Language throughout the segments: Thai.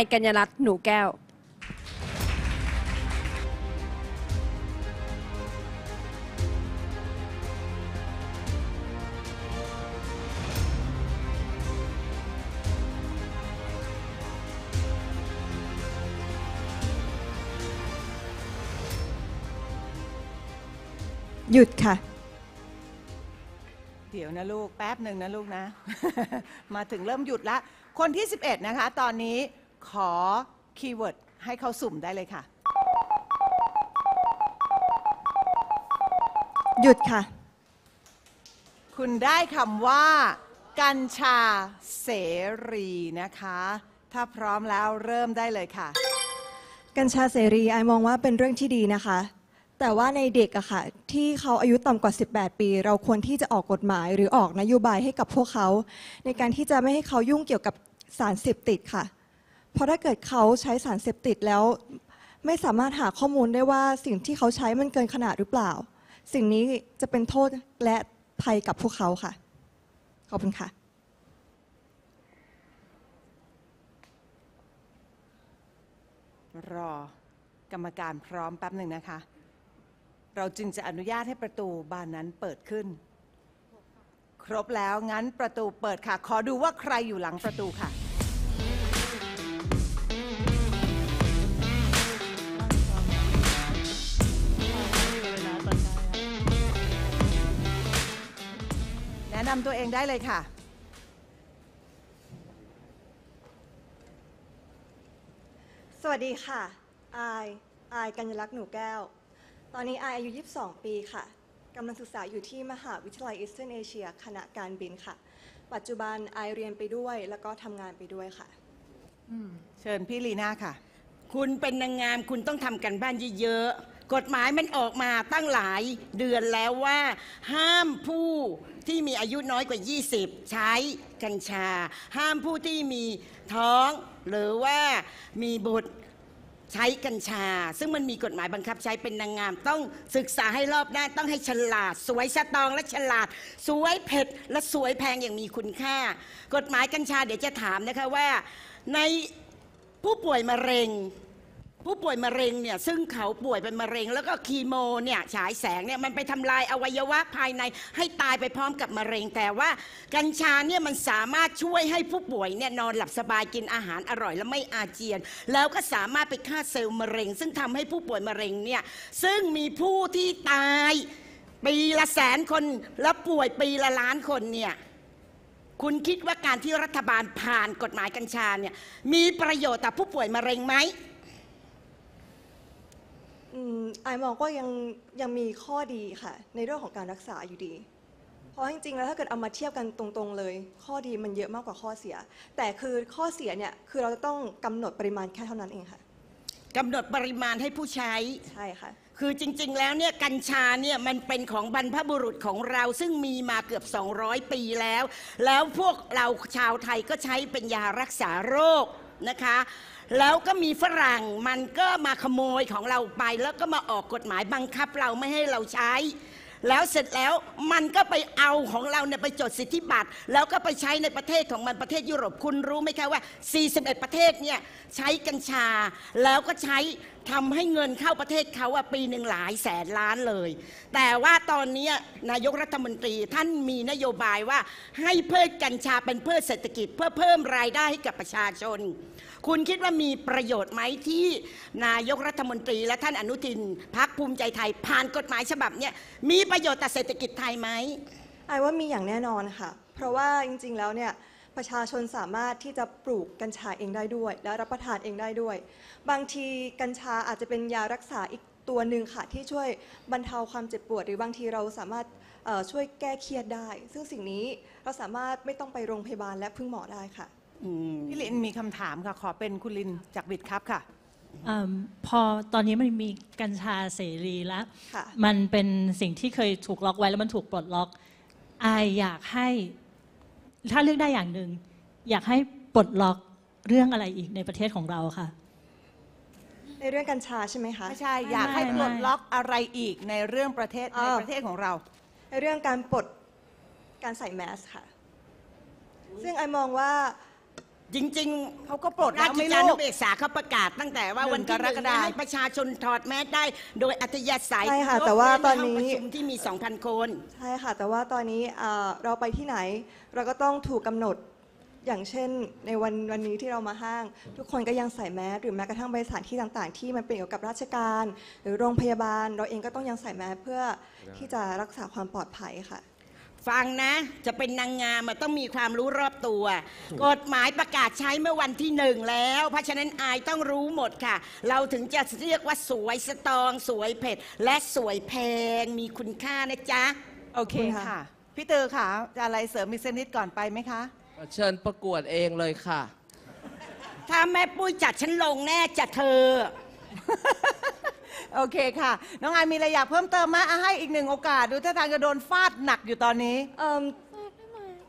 ายกัญญรัตน์หนูแก้ว หยุดค่ะ เดี๋ยวนะลูก แป๊บหนึ่งนะลูกนะ มาถึงเริ่มหยุดละ คนที่ 11 นะคะ ตอนนี้ ขอคีย์เวิร์ดให้เขาสุ่มได้เลยค่ะ หยุดค่ะ คุณได้คำว่า กัญชาเสรีนะคะ ถ้าพร้อมแล้วเริ่มได้เลยค่ะ กัญชาเสรีไอมองว่าเป็นเรื่องที่ดีนะคะ แต่ว่าในเด็กอะค่ะ ที่เขาอายุต่ำกว่า 18 ปี เราควรที่จะออกกฎหมาย หรือออกนโยบายให้กับพวกเขา ในการที่จะไม่ให้เขายุ่งเกี่ยวกับสารเสพติดค่ะ เพราะถ้าเกิดเขาใช้สารเสพติดแล้ว ไม่สามารถหาข้อมูลได้ว่าสิ่งที่เขาใช้มันเกินขนาดหรือเปล่า สิ่งนี้จะเป็นโทษและภัยกับพวกเขาค่ะ ขอบคุณค่ะ รอกรรมการพร้อมแป๊บหนึ่งนะคะ เราจึงจะอนุญาตให้ประตูบานนั้นเปิดขึ้น ครบแล้วงั้นประตูเปิดค่ะ ขอดูว่าใครอยู่หลังประตูค่ะ นะนำตัวเองได้เลยค่ะ สวัสดีค่ะ อาย อายกัญญลักษณ์หนูแก้ว ตอนนี้อายอายุ 22 ปีค่ะ กำลังศึกษาอยู่ที่มหาวิทยาลัยอีสเทิร์นเอเชียคณะการบินค่ะ ปัจจุบันอายเรียนไปด้วยแล้วก็ทำงานไปด้วยค่ะ เชิญพี่ลีน่าค่ะ คุณเป็นนางงามคุณต้องทำกันบ้านเยอะๆ กฎหมายมันออกมาตั้งหลายเดือนแล้วว่า ห้ามผู้ที่มีอายุน้อยกว่า 20 ใช้กัญชา ห้ามผู้ที่มีท้องหรือว่ามีบุตรใช้กัญชา ซึ่งมันมีกฎหมายบังคับใช้เป็นนางงาม ต้องศึกษาให้รอบด้านต้องให้ฉลาด สวยสตองและฉลาด สวยเผ็ดและสวยแพงอย่างมีคุณค่า กฎหมายกัญชาเดี๋ยวจะถามนะคะว่า ในผู้ป่วยมะเร็ง ผู้ป่วยมะเร็งเนี่ยซึ่งเขาป่วยเป็นมะเร็ง แล้วก็คีโมเนี่ยฉายแสงเนี่ยมันไปทำลายอวัยวะภายในให้ตายไปพร้อมกับมะเร็ง แต่ว่ากัญชาเนี่ยมันสามารถช่วยให้ผู้ป่วยเนี่ยนอนหลับสบายกินอาหารอร่อยและไม่อาเจียน แล้วก็สามารถไปฆ่าเซลล์มะเร็ง ซึ่งทำให้ผู้ป่วยมะเร็งเนี่ยซึ่งมีผู้ที่ตายปีละแสนคนและป่วยปีละล้านคนเนี่ยคุณคิดว่าการที่รัฐบาลผ่านกฎหมายกัญชาเนี่ยมีประโยชน์ต่อผู้ป่วยมะเร็งไหม อืมไอายมองก็ยังยังมีข้อดีค่ะ ในเรื่องของการรักษาอยู่ดี เพราะจริงๆแล้วถ้าเกิดเอามาเทียบกันตรงๆเลย ข้อดีมันเยอะมากกว่าข้อเสีย แต่คือข้อเสียเนี่ยคือเราจะต้องกำหนดปริมาณแค่เท่านั้นเองค่ะ กำหนดปริมาณให้ผู้ใช้ ใช่ค่ะ คือจริง ๆ แล้วเนี่ยกัญชาเนี่ยมันเป็นของบรรพบุรุษของเราซึ่งมีมาเกือบ 200 ปีแล้ว แล้วพวกเราชาวไทยก็ใช้เป็นยารักษาโรค นะคะ แล้วก็มีฝรั่งมันก็มาขโมยของเราไป แล้วก็มาออกกฎหมายบังคับเราไม่ให้เราใช้ แล้วเสร็จแล้วมันก็ไปเอาของเราเนี่ยไปจดสิทธิบัตรแล้วก็ไปใช้ในประเทศของมันประเทศยุโรปคุณรู้ไหมคะว่า 41 ประเทศเนี่ยใช้กัญชาแล้วก็ใช้ ทำให้เงินเข้าประเทศเขาอะปีหนึ่งหลายแสนล้านเลย แต่ว่าตอนนี้นายกรัฐมนตรีท่านมีนโยบายว่าให้เพิ่มกัญชาเป็นเพื่อเศรษฐกิจ เพื่อเพิ่มรายได้ให้กับประชาชน คุณคิดว่ามีประโยชน์ไหมที่นายกรัฐมนตรี และท่านอนุทินพักภูมิใจไทย ผ่านกฎหมายฉบับนี้มีประโยชน์ต่อเศรษฐกิจไทยไหมไอายว่ามีอย่างแน่นอนค่ะ เพราะว่าจริงๆแล้วเนี่ย ประชาชนสามารถที่จะปลูกกัญชาเองได้ด้วย และรับประทานเองได้ด้วย บางทีกัญชาอาจจะเป็นยารักษาอีกตัวหนึ่งค่ะที่ช่วยบรรเทาความเจ็บปวด หรือบางทีเราสามารถเอ่อช่วยแก้เครียดได้ ซึ่งสิ่งนี้เราสามารถไม่ต้องไปโรงพยาบาลและพึ่งหมอได้ค่ะพี่ลินมีคำถามค่ะ ขอเป็นคุณลินจากบิดครับค่ะอมพอตอนนี้มันมีกัญชาเสรีแล้วค่ะมันเป็นสิ่งที่เคยถูกล็อกไว้แล้วมันถูกปลดล็อกอายอยากให้ ถ้าเลือกได้อย่างหนึ่งอยากให้ปลดล็อกเรื่องอะไรอีกในประเทศของเราค่ะ ในเรื่องกัญชาใช่ไหมคะ ไม่ใช่อยากให้ไม่ปลดไม่ล็อกอะไรอีกในเรื่องประเทศอ้าในวประเทศของเรา ในเรื่องการปลดการใส่แมสค่ะ ซึ่งไอมองว่า จริงๆเขาก็ปลดแล้ราวชไม่การลูนุกเบกษาเขาประกาศตั้งแต่ว่าหนึ่งวันที่หนึ่งกรกฎาคม ให้ประชาชนถอดแมสได้ โดยอัธยาศัยใช่ค่ะยกแต่ว่าเว้ตอนให้งนี้ประชุมที่มี 2,000 คน ใช่ค่ะ แต่ว่าตอนนี้เอ่อเราไปที่ไหน เราก็ต้องถูกกำหนดอย่างเช่น ในวันวันนี้ที่เรามาห้าง ทุกคนก็ยังใส่แมสหรือแม้กระทั่งไปสถานที่ต่างๆ ที่มันเป็นเกี่ยวกับราชการ หรือโรงพยาบาล เราเองก็ต้องยังใส่แมสเพื่อที่จะรักษาความปลอดภัยค่ะ ฟังนะจะเป็นนางงามมันต้องมีความรู้รอบตัว กฎหมายประกาศใช้เมื่อวันที่หนึ่งแล้ว เพราะฉะนั้นอายต้องรู้หมดค่ะ เราถึงจะเรียกว่าสวยสตรอง สวยเผ็ด และสวยแพงมีคุณค่านะจ๊ะ โอเคขอบคุณค่ะค่ะ พี่ตือค่ะจะอะไรเสริมอีกสักนิดก่อนไปไหมคะ เชิญประกวดเองเลยค่ะ ถ้าแม่ปุ้ยจัดฉันลงแน่จะเธอ โอเคค่ะ น้องอายมีอะไรอยากเพิ่มเติมไหมอะให้อีกหนึ่งโอกาส ดูท่าทางจะโดนฟาดหนักอยู่ตอนนี้ เอิ่ม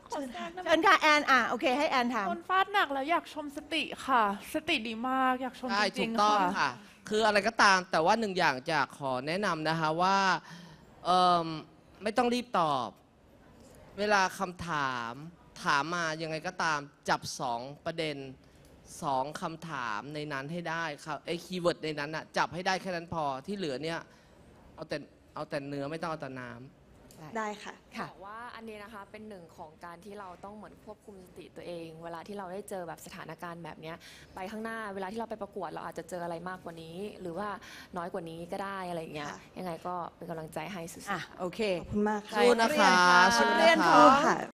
ขอแทรกได้ไหมเชิญค่ะแอนอะโอเค ให้แอนถามโดนฟาดหนักแล้วอยากชมสติค่ะ สติดีมากอยากชมใช่จถูริงกๆต้องค่ะ ค่ะ คืออะไรก็ตามแต่ว่าหนึ่งอย่างจะขอแนะนำนะคะว่าเอิ่มไม่ต้องรีบตอบ เวลาคำถามถามมายังไงก็ตามจับสองประเด็น สองคำถามในนั้นให้ได้ครับไอ้คีย์เวิร์ดในนั้นอะจับให้ได้แค่นั้นพอที่เหลือเนี่ยเอาแต่เอาแต่เนื้อไม่ต้องเอาแต่น้ำ ได้ค่ะ ค่ะบอกว่าอันนี้นะคะเป็นหนึ่งของการที่เราต้องเหมือนควบคุมสติตัวเอง เวลาที่เราได้เจอแบบสถานการณ์แบบเนี้ยไปข้างหน้าเวลาที่เราไปประกวด เราอาจจะเจออะไรมากกว่านี้ หรือว่าน้อยกว่านี้ก็ได้อะไรอย่างเงี้ยค่ะ ยังไงก็เป็นกำลังใจให้สุดๆอะโอเค ขอบคุณมากค่ะ สู้นะคะใครสู้เรียนนะขคะอค่ะ